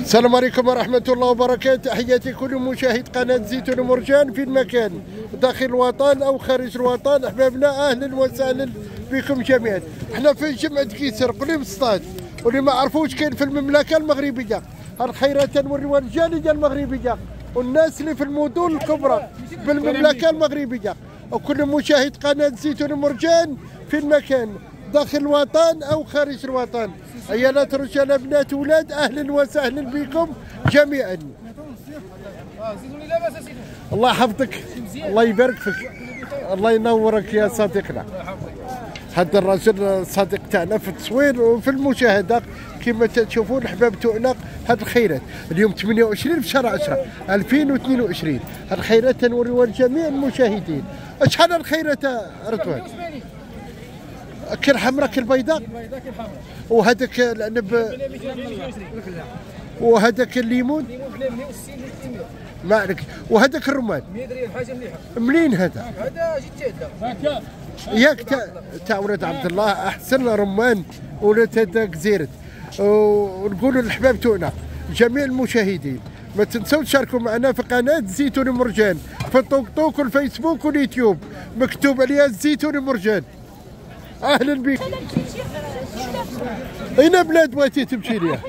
السلام عليكم ورحمة الله وبركاته. تحياتي كل مشاهد قناة زيتون مرجان في المكان داخل الوطن أو خارج الوطن. أحبابنا أهلا وسهلا بكم جميعا. إحنا في جمعة كيسر قليب ستاد واللي ما عرفوش كاين في المملكة المغربية. الخيرات نوريوها الجالية المغربية. والناس اللي في المدن الكبرى بالمملكة المغربية. وكل مشاهد قناة زيتون مرجان في المكان. داخل الوطن أو خارج الوطن. عيالات رجال بنات ولاد أهلا وسهلا بكم جميعا. الله يحفظك. الله يبارك فيك. الله ينورك يا صديقنا. هذا الرجل الصديق تاعنا في التصوير وفي المشاهدة. كما تشوفون أحباب تاعنا هاد الخيرات. اليوم 28 في شهر 10 2022 هاد الخيرات تنوريوها لجميع المشاهدين. شحال الخيرات رضوان. كل حمراء كل بيضاء. وهذاك العنب وهذاك الليمون. ما عليك. وهذاك الرمان. 100 ريال حاجة مليحه منين هذا؟ هذا جيت تعدى ياك تاع ولاد عبد الله أحسن رمان ولاد هذاك زيرت. ونقولوا للحباب تاعنا جميع المشاهدين ما تنسوا تشاركوا معنا في قناة زيتون مرجان في الطوك طوك والفيسبوك واليوتيوب. مكتوب عليها زيتون مرجان. أهلا بك أين بلاد بغيتي تمشي ليها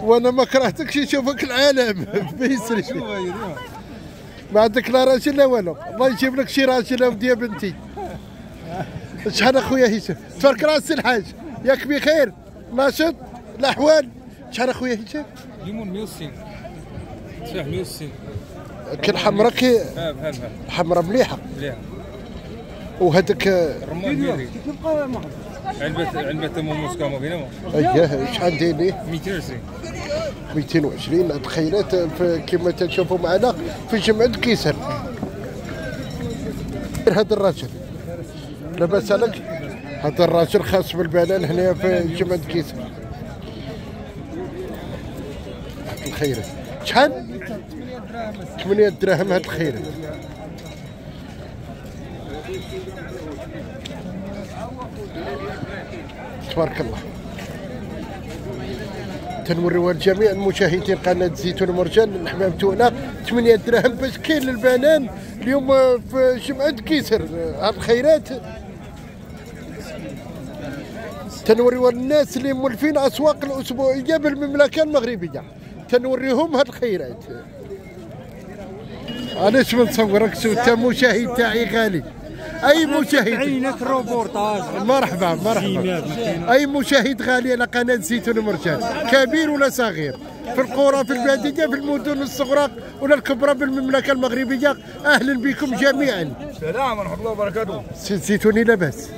وأنا ما كرهتكش يشوفك العالم. بيسري. ما عندك لا راجل لا والو. الله يجيب لك شي راجل ودي يا بنتي. شحال أخويا هشام تبارك راسي الحاج. ياك بخير. ناشط. الأحوال. شحال أخويا هشام ليمون 160 تفاح 160 كل حمرا كي ها بحال بحال حمرا مليحة. مليح وهذاك الرمان 100 ريال علبة علبة تمر موسكا فينا اييه شحال داير 220 220 هاد في- كما تشوفوا معنا في جمعة كيسر هذا الراجل. لاباس عليك. هذا الراجل خاص بالبنان هنا في جمعة هاد الخيرات. شحال؟ 8 دراهم هاد الخيرات. تبارك الله. تنوريوها لجميع المشاهدين قناة زيتون مرجان الاحباب تاعنا 8 دراهم باش كاين للبنان. اليوم في جمعة كيسر هاد الخيرات. تنوريوها للناس اللي مولفين أسواق الأسبوعية بالمملكة المغربية. تنوريهم هاد الخيرات. علاش ما نصوركش وانت مشاهد تاعي غالي أي مشاهد؟ عينك روبورتاج. مرحبا مرحبا. أي مشاهد غالي على قناة زيتون مرجان كبير ولا صغير؟ في القرى في الباديه في المدن الصغرى ولا الكبرى بالمملكة المغربية؟ أهلا بكم جميعا. السلام ورحمة الله وبركاته. سي زيتوني لاباس.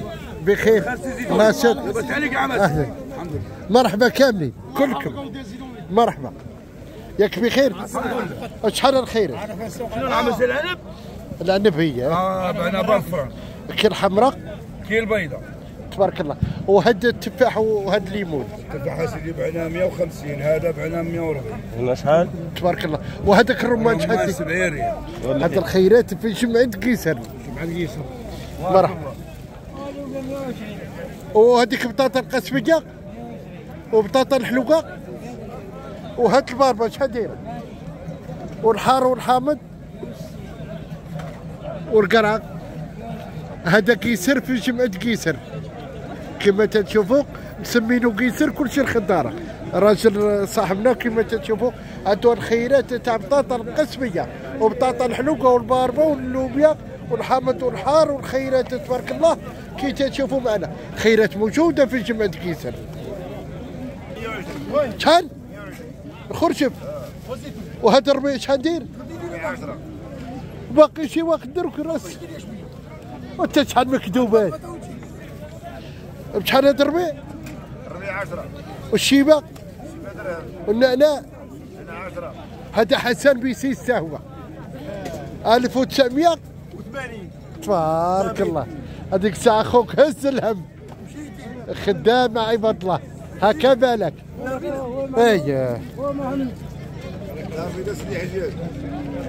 بخير. عمل. أهلا. مرحبا كاملين كلكم. مرحبا. ياك بخير؟ شحال الخير؟ شنو العمل سي العنب؟ العنب هي آه بعنا بفرة كل حمراء. كيل بيضة. تبارك الله. وهذا التفاح وهذا الليمون تفاح سيدي بعنا 150 هذا بعنا 140 شحال؟ تبارك الله. وهذاك الرمان شحال رمان دي- 70 ريال هذا الخيرات في جمعة كيسر مرحبا. وهذيك بطاطا القسمية وبطاطا الحلوقة. وهاد الباربة شحال دايرة والحار والحامض. والقرع هذا كيسر في جمعة كيسر. كما تشوفوا مسمينو كيسر كلشي الخضارة. راجل صاحبنا كما تشوفوا عنده الخيرات تاع بطاطا القسمية وبطاطا الحلوقه والباربة واللوبيا والحامض والحار والخيرات تبارك الله. كي تشوفوا معنا خيرات موجودة في جمعة كيسر. شحال؟ خرشف. وهذا الربيع شحال داير؟ باقي شي واحد دروك راس وانت شحال مكذوبات بشحال هذا الربيع؟ الربيع 10 والشيبة؟ درهم والنعناع؟ 10 هذا حسن بيسيس هو. 1980 تبارك الله. هذيك الساعة خوك هز الهم. خدام مع عباد الله. هكا بالك. إيه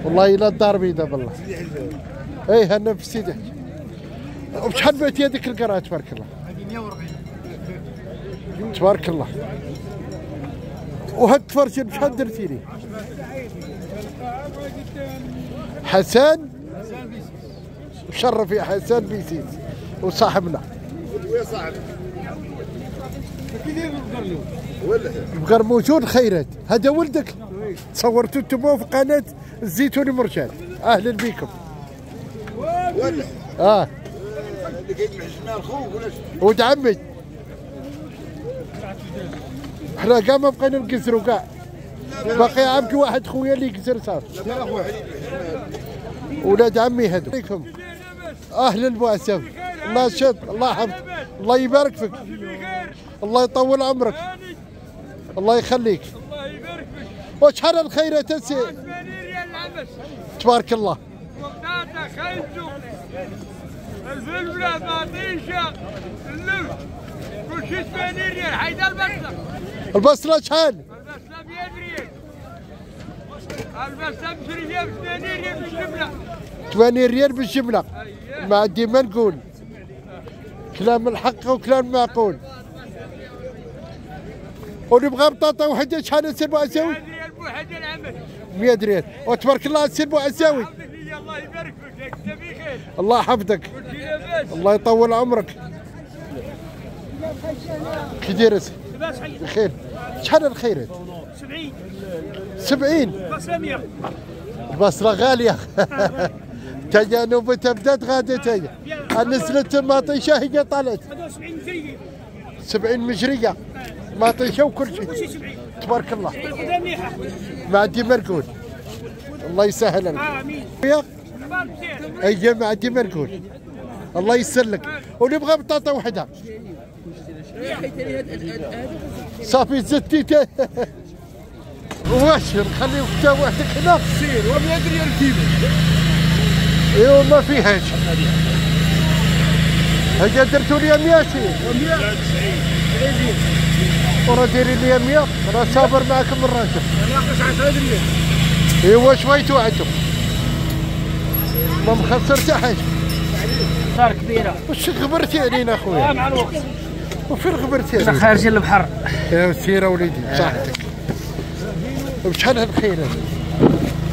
والله إلا الدار بيضاء بالله. إيه أنا في سيدي وبشحال بعتي هذيك القرعه تبارك الله؟ هذه 140 تبارك الله. وهاد التفرشل بشحال درتي لي حسن شرف يا حسن بيسيس وصاحبنا القرموشون خيرات. هذا ولدك؟ صورتوا أنتم في قناة الزيتون مرشاد أهلا بكم. آه. ولد عمي إحنا كاع ما بقينا نكسروا كاع. باقي عمك واحد خويا اللي يكسر صافي ولاد عمي هذو عليكم. أهلا بواسف الله يشد الله يحفظك. الله يبارك فيك. الله يطول عمرك. الله يخليك. وشحال الخيرات تسي 80 ريال العمس تبارك الله. وقطاطة خيزو الفلفلة مطيشة اللف كل شيء 80 ريال حيدا البصلة البصله شحال؟ البصلة 100 ريال ب 80 ريال بالجملة 80 ريال بالجمله ما عندي ما نقول. كلام الحق وكلام معقول. ونبغى بطاطا وحدة شحال السير بوعساوي 100 ريال بوحد العمس 100 ريال وتبارك الله حفظك لي الله يبارك فيك انت بخير الله يحفظك. الله يطول عمرك. كي داير بخير. شحال الخيرات 70 70 بصلة 100 البصرة غالية تجانب تبدأت غادة تجي النسلة ماطيشة هي طالت 70 مشرية 70 مجرية. ماطيشة وكل شيء. كل شيء 70 تبارك الله. عندي مرقول الله يسهل لك. آمين. أي ما عندي مرقول الله يسر لك. ونبغى بطاطا وحدة. صافي زتيته واش نخليو حتى وحدك هنا. سير و100 ريال كيلو ايوا ما فيهاش هجا درتوا لي 100 شي 190 ورا ديري لي 100 راه صابر معكم الراجل ناقص 10 ريال ايوا شويتو عندكم ما مخسر حتى حاجة. صار كبيرة. وش خبرتي علينا اخويا مع الوقت. وفين خبرتي علينا؟ خارج البحر يا سير وليدي صحتك وشحال هالخير هذا؟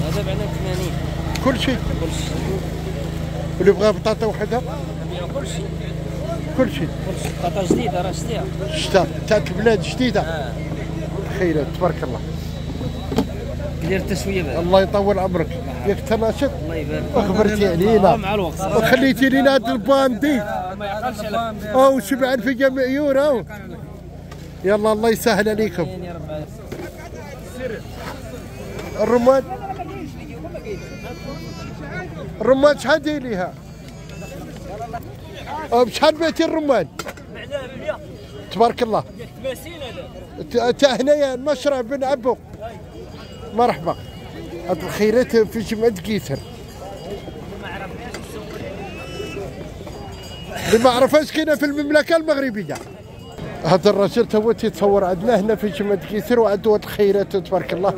هذا بعنا 80 كل شيء كل شيء واللي بغى بطاطا وحدة؟ كل شيء كل شيء قطعة جديدة راه شتيها. شتا تاعت البلاد جديدة. آه. خيرات تبارك الله. دير التسوية بعد. الله يطول عمرك. ياك تناشط الله يبارك. وخبرتي آه، علينا مع الوقت. وخليتي لينا هاد الباندي ما يعقلش على أو 7000 جمع يورو. يلا الله يسهل عليكم. الرمان. الرمان شحال داير ليها؟ بشحال بعتي الرمان؟ تبارك الله. ت- تا هنايا المشرع بن عبو. مرحبا. هاد الخيرات في جمعة كيسر اللي ما عرفاش كاينة في المملكة المغربية. هذا الرجل تو تيتصور عندنا هنا في جمعة كيسر وعنده هاد الخيرات تبارك الله.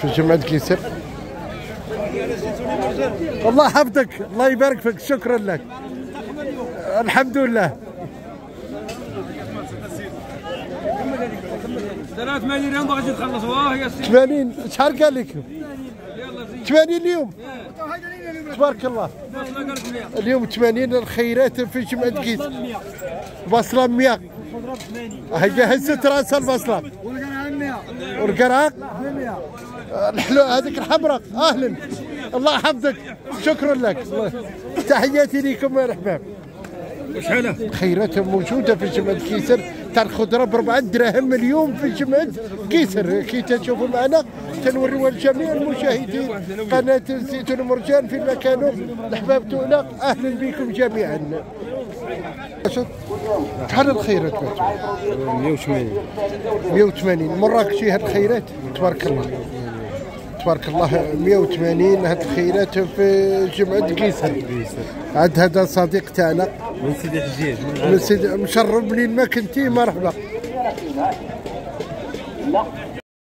في جمعة كيسر. الله يحفظك الله يبارك فيك شكرا لك. الحمد لله. 83 يوم باغي تخلص. واه يا سيدي 80 شحال قال لك؟ 80 اليوم. تبارك الله. البصلة قالت 100 اليوم 80 الخيرات في جمعة كيس بصلة 100 هي هزت رأس البصلة والقرعة الحلو هذيك الحمراء. أهلا. الله يحفظك. شكرا لك. تحياتي لكم يا الاحباب وشحال خيرات موجودة في جمعة كيسر. تاع الخضره بربعة دراهم اليوم في جمعة كيسر. كي تشوفوا معنا تنوريوها لجميع المشاهدين قناة الزيتون مرجان في مكانه. الأحباب تؤنق أهلا بكم جميعا. شحال الخيرات بعد؟ 180 180 مراكشي هاد الخيرات؟ تبارك الله. تبارك الله. 180 هاد الخيرات في جمعة كيسر. عاد هذا صديق تاعنا. من سيدي حجاج من سيد مشرب منين ما كنتي مرحبا.